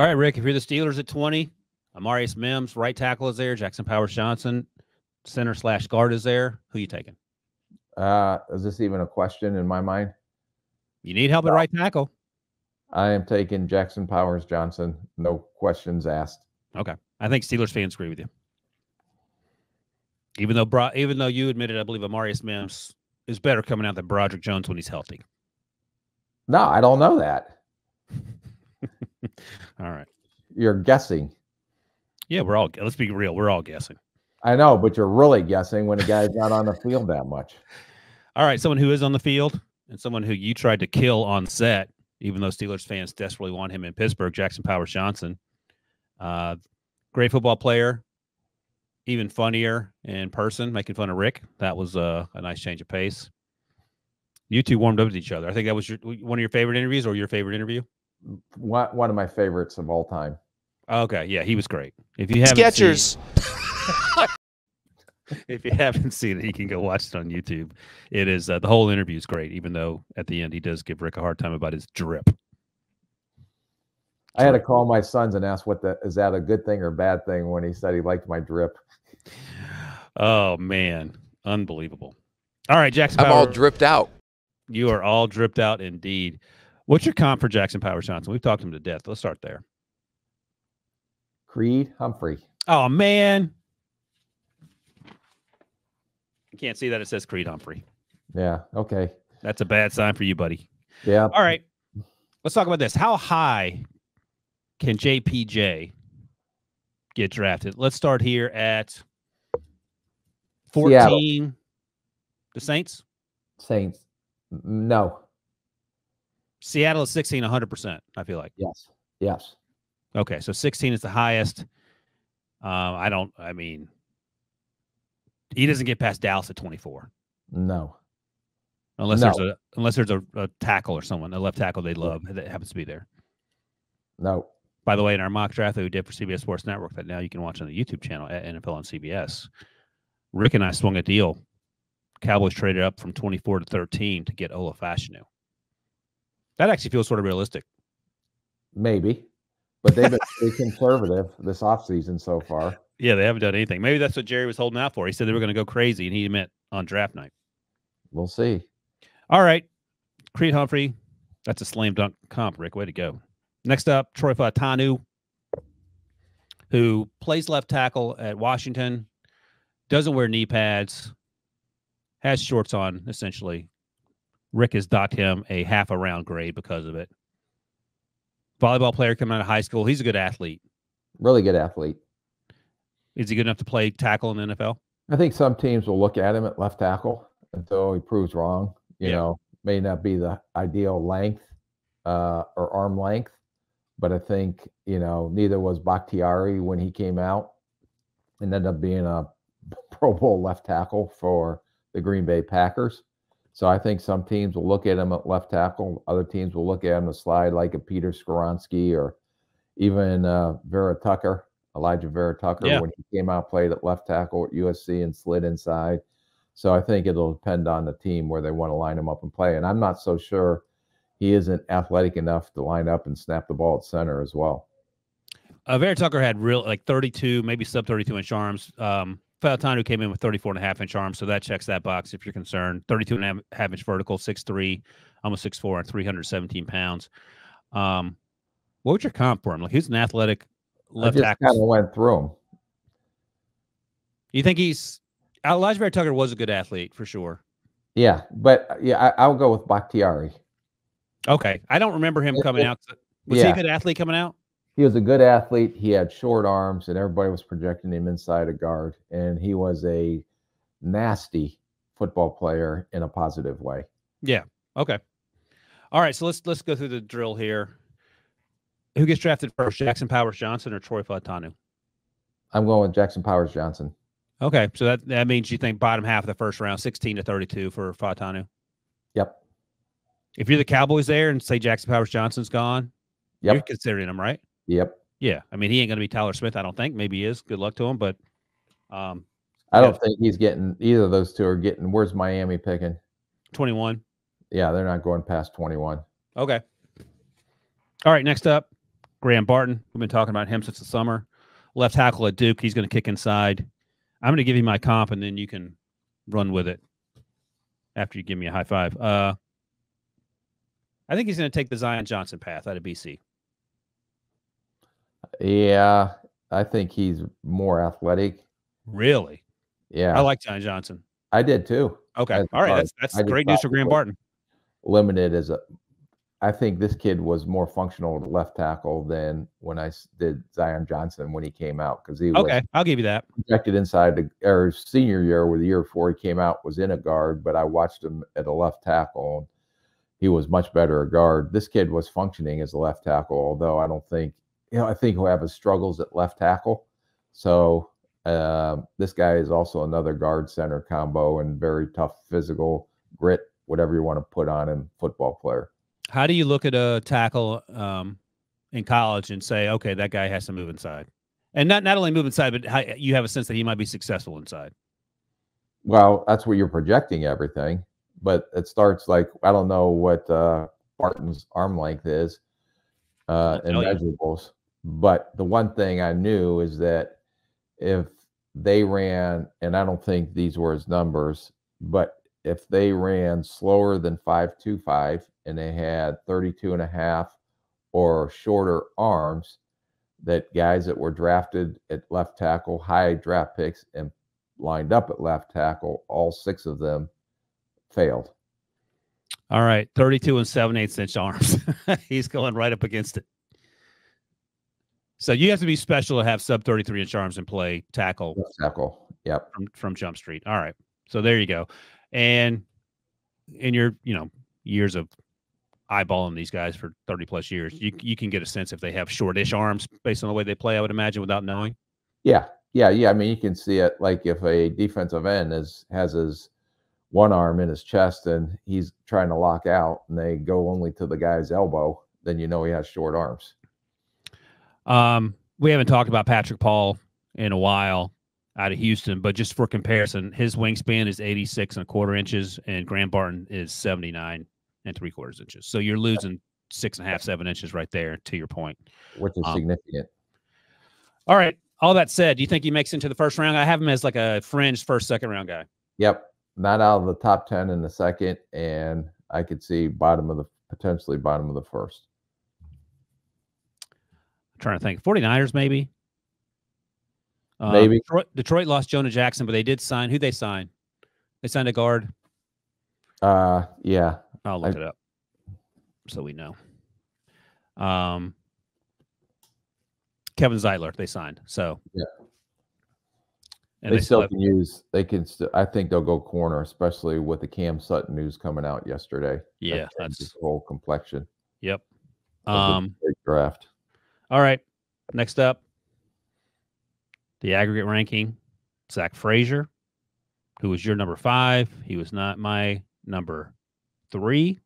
All right, Rick. If you're the Steelers at 20, Amarius Mims, right tackle is there. Jackson Powers Johnson, center slash guard is there. Who you taking? Uh, is this even a question in my mind? You need help at right tackle. I am taking Jackson Powers Johnson. No questions asked. Okay. I think Steelers fans agree with you. Even though Bro- even though you admitted, I believe Amarius Mims is better coming out than Broderick Jones when he's healthy. No, I don't know that. All right. You're guessing. Yeah, we're all let's be real. We're all guessing. I know, but you're really guessing when a guy's not on the field that much. All right, someone who is on the field and someone who you tried to kill on set, even though Steelers fans desperately want him in Pittsburgh, Jackson Powers Johnson. Uh, great football player, even funnier in person, making fun of Rick. That was uh, a nice change of pace. You two warmed up with each other. I think that was your one of your favorite interviews or your favorite interview. One, one of my favorites of all time. Okay, yeah, he was great. If you haven't Skechers. seen, if you haven't seen it, you can go watch it on YouTube. It is uh, the whole interview is great, even though at the end he does give Rick a hard time about his drip. I had to call my sons and ask what the is that a good thing or bad thing when he said he liked my drip. Oh man, unbelievable! All right, Jackson. I'm all dripped out. you are all dripped out indeed. What's your comp for Jackson Powers Johnson? We've talked him to death. Let's start there. Creed Humphrey. Oh man, you can't see that it says Creed Humphrey. Yeah. Okay. That's a bad sign for you, buddy. Yeah. All right. Let's talk about this. How high can JPJ get drafted? Let's start here at 14. The Saints? Saints. No. Seattle is 16, 100%, I feel like. Yes. Yes. Okay. So 16 is the highest. Um, I don't, I mean, he doesn't get past Dallas at 24. No. Unless No. there's a unless there's a, a tackle or someone, a left tackle they love that happens to be there. No. By the way, in our mock draft that we did for CBS Sports Network that now you can watch on the YouTube channel at NFL on CBS, Rick and I swung a deal. Cowboys traded up from 24 to 13 to get Olu Fashanu. That actually feels sort of realistic. Maybe. But they've been pretty conservative this offseason so far. Yeah, they haven't done anything. Maybe that's what Jerry was holding out for. He said they were going to go crazy, and he meant on draft night. We'll see. All right. Creed Humphrey. That's a slam dunk comp, Rick. Way to go. Next up, Troy Fautanu, who plays left tackle at Washington, doesn't wear knee pads, has shorts on, essentially. Rick has docked him a half a round grade because of it. Volleyball player coming out of high school. He's a good athlete. Really good athlete. Is he good enough to play tackle in the NFL? I think some teams will look at him at left tackle until he proves wrong. You Yeah. know, may not be the ideal length uh, or arm length, but I think, you know, neither was Bakhtiari when he came out and ended up being a Pro Bowl left tackle for the Green Bay Packers. So I think some teams will look at him at left tackle. Other teams will look at him to slide like a Peter Skoronski or even uh, Vera Tucker, Elijah Vera Tucker, Yeah. when he came out, played at left tackle at USC and slid inside. So I think it'll depend on the team where they want to line him up and play. And I'm not so sure he isn't athletic enough to line up and snap the ball at center as well. Uh, Vera Tucker had real like 32, maybe sub 32 inch arms. Um, Fautanu came in with 34 and a half inch arms, so that checks that box if you're concerned. 32 and a half- inch vertical, 6'3, almost 6'4, and 317 pounds. Um, what was your comp for him? Like, he's an athletic left I just kind of went through him. You think he's Elijah Vera Tucker was a good athlete for sure. Yeah, but uh, yeah, I, I'll go with Bakhtiari. Okay. I don't remember him coming yeah. out. Was he a good athlete coming out? He was a good athlete. He had short arms, and everybody was projecting him inside a guard. And he was a nasty football player in a positive way. Yeah. Okay. All right. So let's let's go through the drill here. Who gets drafted first, Jackson Powers Johnson or Troy Fautanu? I'm going with Jackson Powers Johnson. Okay, so that that means you think bottom half of the first round, sixteen to thirty-two for Fautanu. Yep. If you're the Cowboys there and say Jackson Powers Johnson's gone, you're considering him, right? Yep. Yeah, I mean he ain't going to be Tyler Smith. I don't think. Maybe he is. Good luck to him, but um, I don't think he's getting either of those two are getting. Where's Miami picking? twenty-one. Yeah, they're not going past 21. Okay. All right. Next up, Graham Barton. We've been talking about him since the summer. Left tackle at Duke. He's going to kick inside. I'm going to give you my comp, and then you can run with it after you give me a high five. Uh, I think he's going to take the Zion Johnson path out of BC. Yeah, I think he's more athletic. Really? Yeah, I like Zion Johnson. I did too. Okay. As All right. That's that's I great news for Graham Barton. Limited as a. I think this kid was more functional at left tackle than when I did Zion Johnson when he came out because he was Okay. I'll give you that. projected inside the or senior year or the year before he came out was in a guard, but I watched him at a left tackle. And he was much better a guard. This kid was functioning as a left tackle, although I don't think you know I think he'll have his struggles at left tackle. So um, this guy is also another guard center combo and very tough physical grit, whatever you want to put on him, football player. How do you look at a tackle um, in college and say, okay, that guy has to move inside, and not not only move inside, but how, you have a sense that he might be successful inside. Well, that's where you're projecting everything, but it starts like I don't know what uh, Barton's arm length is uh, in measurables, but the one thing I knew is that if they ran, and I don't think these were his numbers, but if they ran slower than 525 and they had 32 and a half or shorter arms, that guys that were drafted at left tackle, high draft picks, and lined up at left tackle, all six of them failed. All right, 32 and 7 eighths inch arms. He's going right up against it. So you have to be special to have sub 33 inch arms and play tackle tackle. Yep. from, from Jump Street. All right. So there you go. And in your, you know, years of eyeballing these guys for 30 plus years, you you can get a sense if they have shortish arms based on the way they play, I would imagine, without knowing. Yeah. Yeah. Yeah. I mean, you can see it like if a defensive end is has his one arm in his chest and he's trying to lock out and they go only to the guy's elbow, then you know he has short arms. Um, we haven't talked about Patrick Paul in a while out of Houston, but just for comparison, his wingspan is 86 and a quarter inches, and Graham Barton is 79 and three quarters inches. So you're losing six and a half, seven inches right there, to your point. which is Um, significant. All right. All that said, do you think he makes into the first round? I have him as like a fringe first, second round guy. Yep. Not out of the top 10 in the second. And I could see bottom of the potentially bottom of the first. Trying to think. 49ers, maybe. Uh, Maybe. Detroit, Detroit lost Jonah Jackson, but they did sign. Who they signed? They signed a guard. Uh, yeah. I'll look I- it up so we know. Um, Kevin Zeitler, they signed. So Yeah. and they, they, still have, can use, they can still, I think they'll go corner, especially with the Cam Sutton news coming out yesterday. Yeah, changes that's the whole complexion yep. Um, draft. All right. Next up, the aggregate ranking. Zach Frazier, who was your number five. He was not my number three.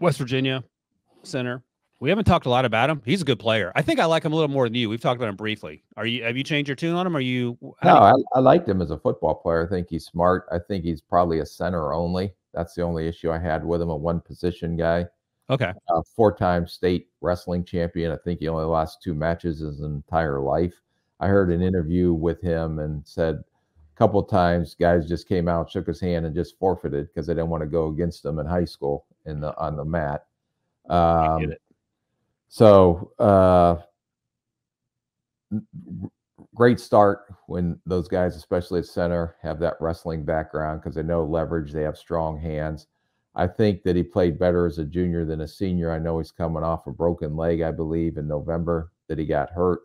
West Virginia center. We haven't talked a lot about him. He's a good player. I think I like him a little more than you. We've talked about him briefly. Are you? Have you changed your tune on him? Are you? No, do I, I liked him as a football player. I think he's smart. I think he's probably a center only. That's the only issue I had with him, a one position guy. okay. uh, four-time state wrestling champion. I think he only lost two matches his entire life. I heard an interview with him and said a couple of times guys just came out, shook his hand, and just forfeited because they didn't want to go against him in high school in the on the mat. Um, so uh, great start when those guys, especially at center, have that wrestling background because they know leverage. They have strong hands. I think that he played better as a junior than a senior. I know he's coming off a broken leg, I believe, in November that he got hurt.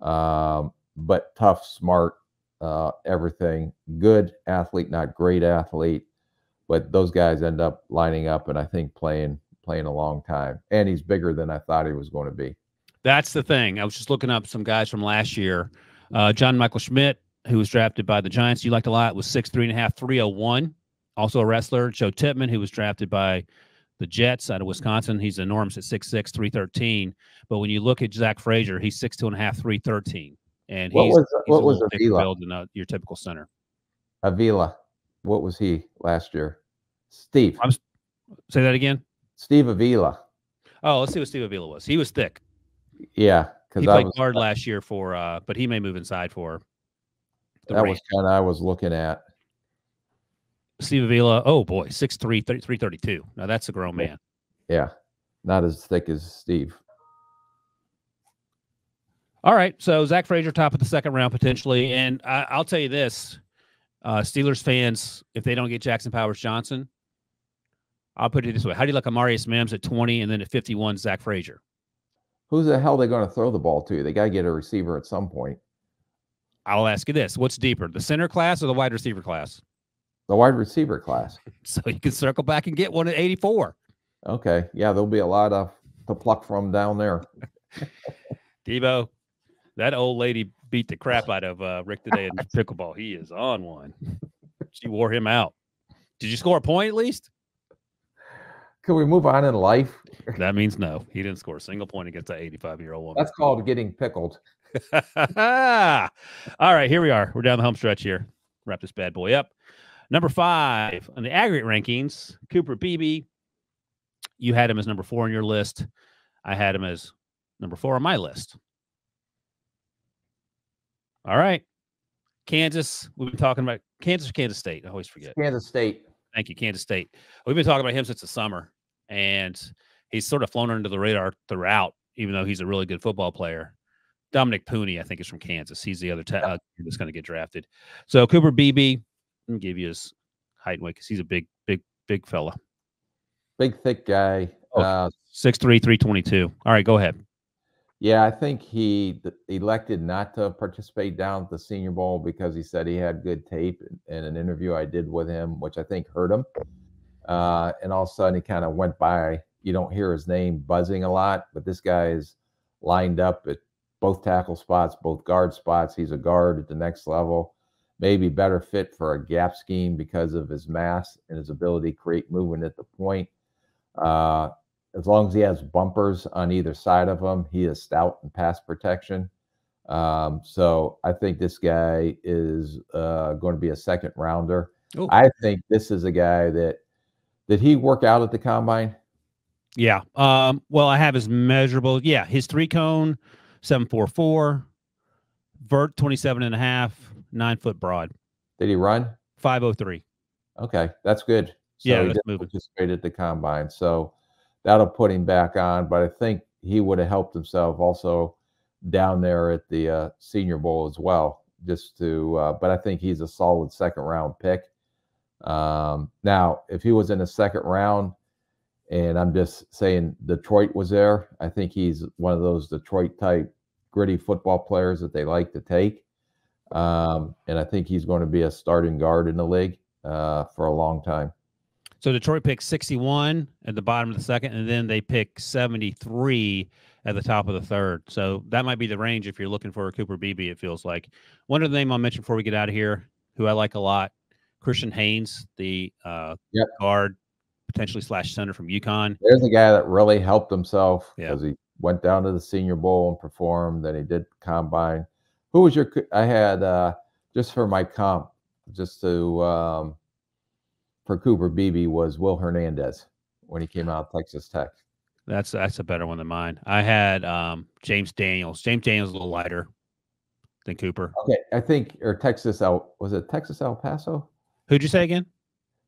Um, but tough, smart, uh, everything. Good athlete, not great athlete, but those guys end up lining up and I think playing playing a long time. And he's bigger than I thought he was going to be. That's the thing. I was just looking up some guys from last year. Uh, John Michael Schmitt, who was drafted by the Giants, you liked a lot, was six three and a half, 301. Also a wrestler. Joe Tippmann, who was drafted by the Jets out of Wisconsin. He's enormous at 6'6, 313. But when you look at Zach Frazier, he's six two and a half, 313. And What he's, was he's what a was Avila? build than uh, your typical center. Avila, what was he last year? Steve. I'm- Say that again. Steve Avila. Oh, let's see what Steve Avila was. He was thick. Yeah, He because I played was guard last year for, uh, but he may move inside for that Rams. was kind of I was looking at. Steve Avila. Oh boy, 6'3", 30 332. Now that's a grown man. Yeah, not as thick as Steve. All right, so Zach Frazier, top of the second round potentially, and I, I'll tell you this: uh, Steelers fans, if they don't get Jackson Powers Johnson, I'll put it this way: How do you like Amarius Mims at twenty, and then at fifty-one, Zach Frazier? Who's the hell they going to throw the ball to? They got to get a receiver at some point. I'll ask you this: What's deeper, the center class or the wide receiver class? The wide receiver class. So you can circle back and get one at eighty-four. Okay, yeah, there'll be a lot of to pluck from down there. Debo, that old lady beat the crap out of uh, Rick today in pickleball. He is on one. She wore him out. Did you score a point at least? Can we move on in life? That means no. He didn't score a single point against that 85 year old woman. That's called getting pickled. All right, here we are. We're down the home stretch here. Wrap this bad boy up. Number five on the aggregate rankings, Cooper Beebe. You had him as number four on your list. I had him as number four on my list. All right. Kansas. We've been talking about Kansas or Kansas State. I always forget. Kansas State. Thank you, Kansas State. We've been talking about him since the summer, and he's sort of flown under the radar throughout, even though he's a really good football player. Dominick Puni, I think, is from Kansas. He's the other ta- uh, that's going to get drafted. So Cooper Beebe, let me give you his height and weight because he's a big, big, big fella. Big thick guy. Oh. Uh, 6'3", 322. All right, go ahead. yeah, I think he elected not to participate down at the Senior Bowl because he said he had good tape in an interview I did with him, which I think hurt him. Uh, and all of a sudden, he kind of went by. You don't hear his name buzzing a lot, but this guy is lined up at both tackle spots, both guard spots. He's a guard at the next level. Maybe better fit for a gap scheme because of his mass and his ability to create movement at the point. Uh, as long as he has bumpers on either side of him, he is stout in pass protection. Um, so I think this guy is uh, going to be a second rounder. Oh. I think this is a guy that did he work out at the combine? Yeah. Um, well, I have his measurable. Yeah, his three cone, 744, vert 27 and a half, nine foot broad, Did he run? 503. Okay, that's good. So Yeah, he that's did moving. participate at the combine. So that'll put him back on. But I think he would have helped himself also down there at the uh, Senior Bowl as well. Just to, uh, but I think he's a solid second round pick. Um, now, if he was in the second round, and I'm just saying Detroit was there, I think he's one of those Detroit type gritty football players that they like to take. Um, and I think he's going to be a starting guard in the league uh, for a long time. So Detroit picks 61 at the bottom of the second, and then they pick 73 at the top of the third. So that might be the range if you're looking for a Cooper Beebe, it feels like. One other name I'll mention before we get out of here, who I like a lot, Christian Haynes, the uh, Yep. guard, potentially slash center from UConn. There's a guy that really helped himself Yeah. because he went down to the Senior Bowl and performed. Then he did combine. Who was your? I had uh, just for my comp, just to um, for Cooper Beebe was Will Hernandez when he came out of Texas Tech. That's that's a better one than mine. I had um, James Daniels. James Daniels a little lighter than Cooper. Okay, I think or Texas El was it Texas El Paso? Who'd you say again?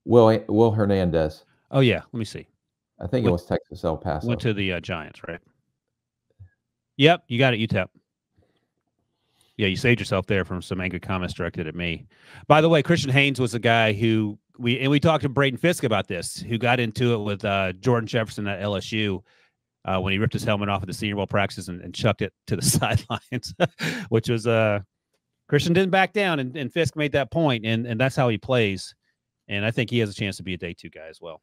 Will Will Hernandez. Oh yeah, let me see. I think it was Texas El Paso. Went to the uh, Giants, right? Yep, you got it. UTEP. Yeah, you saved yourself there from some angry comments directed at me. By the way, Christian Haynes was a guy who we and we talked to Braiden Fiske about this, who got into it with uh, Jordan Jefferson at LSU uh, when he ripped his helmet off at the Senior Bowl practices and, and chucked it to the sidelines, which was uh, Christian didn't back down, and, and Fiske made that point, and and that's how he plays. And I think he has a chance to be a day two guy as well.